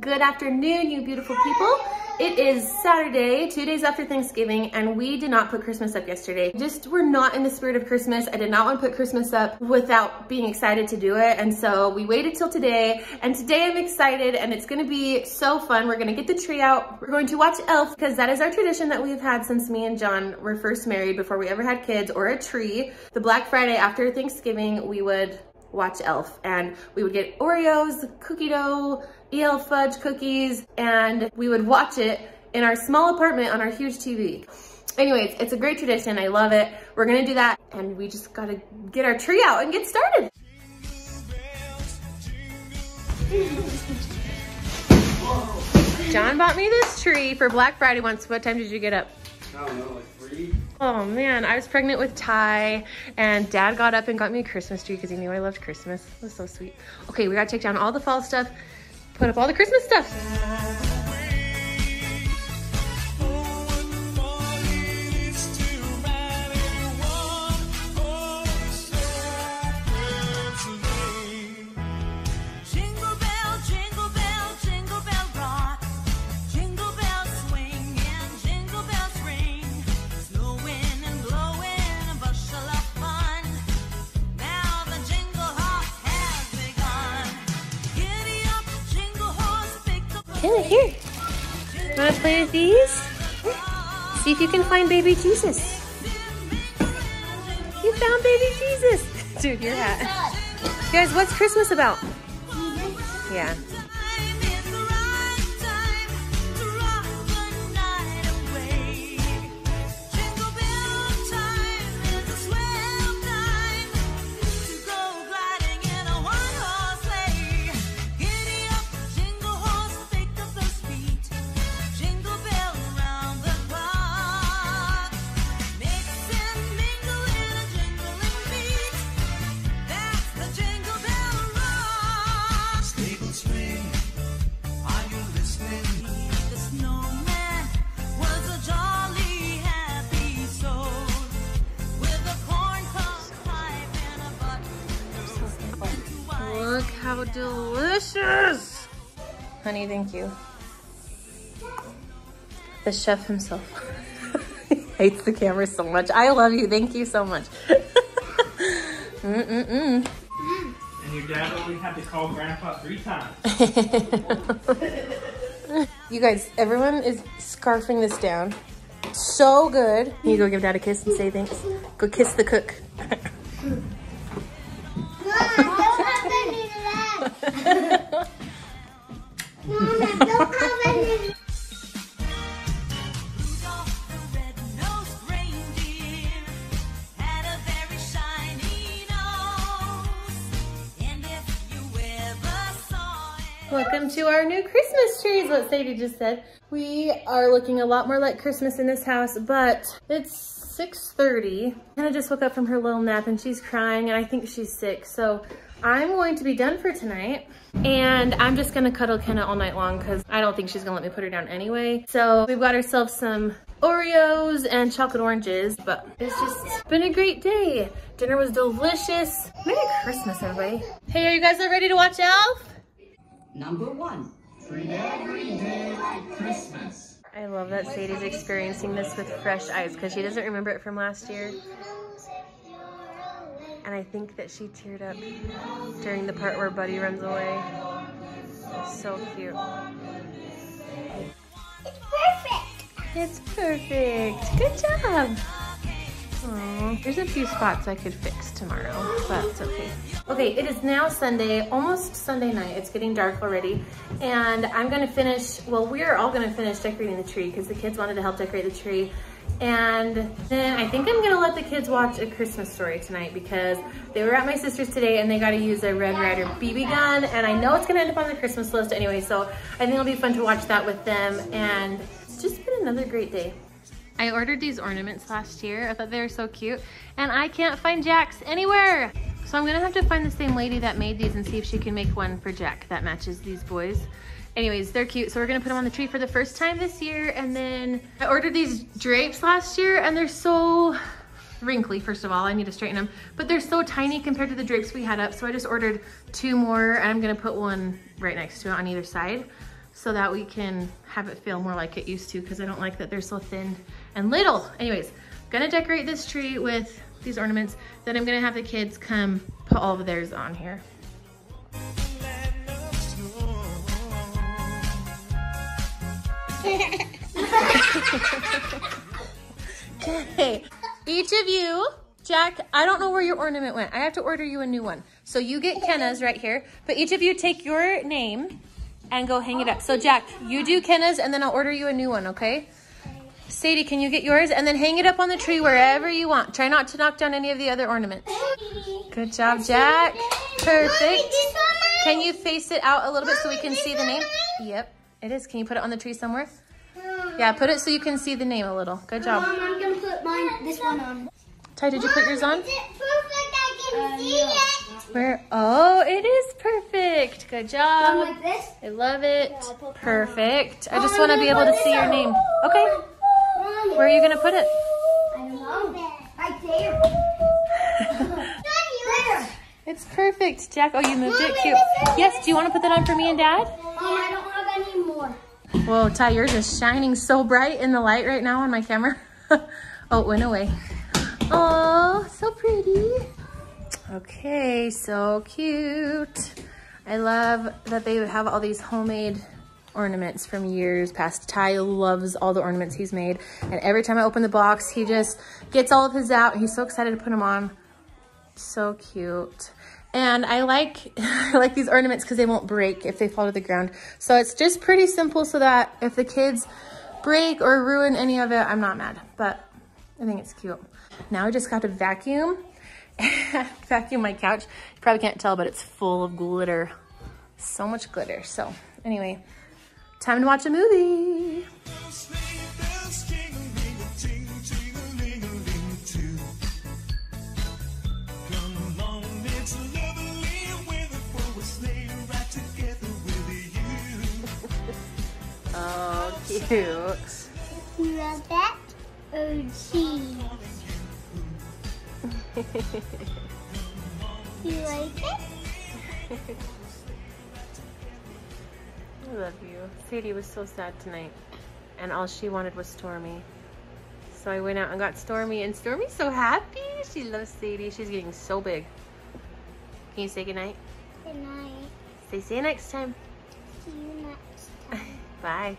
Good afternoon, you beautiful people. It is Saturday, two days after Thanksgiving, and we did not put Christmas up yesterday. Just we're not in the spirit of Christmas. I did not want to put Christmas up without being excited to do it, and so we waited till today, and today I'm excited, and it's gonna be so fun. We're gonna get the tree out. We're going to watch Elf, because that is our tradition that we've had since me and John were first married, before we ever had kids, or a tree. The Black Friday after Thanksgiving, we would watch Elf. And we would get Oreos, cookie dough, EL fudge cookies, and we would watch it in our small apartment on our huge TV. Anyways, it's a great tradition. I love it. We're gonna do that and we just gotta get our tree out and get started. John bought me this tree for Black Friday once. What time did you get up? I don't know, like three? Oh man, I was pregnant with Ty and dad got up and got me a Christmas tree because he knew I loved Christmas. It was so sweet. Okay, we gotta take down all the fall stuff, put up all the Christmas stuff. Kayla, here. Wanna play with these? See if you can find baby Jesus. You found baby Jesus. Dude, your hat. Guys, what's Christmas about? Yeah. How delicious. Honey, thank you. The chef himself. Hates the camera so much. I love you. Thank you so much. Mm-mm-mm. And your dad only had to call grandpa three times. You guys, everyone is scarfing this down. So good. Can you go give dad a kiss and say thanks? Go kiss the cook. Welcome to our new Christmas trees, what Sadie just said. We are looking a lot more like Christmas in this house, but it's 6.30. Hannah just woke up from her little nap and she's crying and I think she's sick. So I'm going to be done for tonight and I'm just gonna cuddle Kenna all night long because I don't think she's gonna let me put her down anyway. So we've got ourselves some Oreos and chocolate oranges, but it's just been a great day. Dinner was delicious. Merry Christmas, everybody. Hey, are you guys all ready to watch Elf? Number one. I love that Sadie's experiencing this with fresh eyes because she doesn't remember it from last year. And I think that she teared up during the part where Buddy runs away. So cute. It's perfect. It's perfect. Good job. Aw, there's a few spots I could fix tomorrow, but it's okay. Okay, it is now Sunday, almost Sunday night. It's getting dark already. And I'm gonna finish, well, we're all gonna finish decorating the tree because the kids wanted to help decorate the tree. And then I think I'm gonna let the kids watch A Christmas Story tonight because they were at my sister's today and they got to use a Red Ryder BB gun. And I know it's gonna end up on the Christmas list anyway, so I think it'll be fun to watch that with them. And it's just been another great day. I ordered these ornaments last year. I thought they were so cute. And I can't find Jack's anywhere. So I'm gonna have to find the same lady that made these and see if she can make one for Jack that matches these boys. Anyways, they're cute. So we're gonna put them on the tree for the first time this year. And then I ordered these drapes last year and they're so wrinkly, first of all. I need to straighten them. But they're so tiny compared to the drapes we had up. So I just ordered two more and I'm gonna put one right next to it on either side. So that we can have it feel more like it used to because I don't like that they're so thin and little. Anyways, gonna decorate this tree with these ornaments. Then I'm gonna have the kids come put all of theirs on here. Okay, each of you, Jack, I don't know where your ornament went. I have to order you a new one. So you get Kenna's right here, but each of you take your name and go hang it up. So Jack, you do Kenna's and then I'll order you a new one, okay? Sadie, can you get yours? And then hang it up on the tree wherever you want. Try not to knock down any of the other ornaments. Good job, Jack. Perfect. Can you face it out a little bit so we can see the name? Yep, it is. Can you put it on the tree somewhere? Yeah, put it so you can see the name a little. Good job. Mom, I'm gonna put mine, this one on. Ty, did you put yours on? Is it can uh, see it. Where? Oh, it is perfect. Good job. like this. I love it. I'll put mine on. Perfect. I just oh, want to be able to see your name. Okay. Where are you going to put it? I don't know. Right there. there. It's perfect. Jack, oh, you moved it. Cute. Yes, do you want to put that on for me and Dad? Mom, I don't have any more. Whoa, Ty, yours is shining so bright in the light right now on my camera. oh, it went away. Oh, so pretty. Okay, so cute. I love that they have all these homemade ornaments from years past. Ty loves all the ornaments he's made. And every time I open the box, he just gets all of his out. He's so excited to put them on. So cute. And I like I like these ornaments because they won't break if they fall to the ground. So it's just pretty simple so that if the kids break or ruin any of it, I'm not mad. But I think it's cute. Now I just got to vacuum. vacuum my couch. You probably can't tell, but it's full of glitter. So much glitter. So anyway, time to watch a movie. Oh, cute. You love that? Oh, gee. you like it? I love you. Sadie was so sad tonight, and all she wanted was Stormy. So I went out and got Stormy, and Stormy's so happy. She loves Sadie. She's getting so big. Can you say goodnight? Good night. Say see you next time. See you next time. Bye.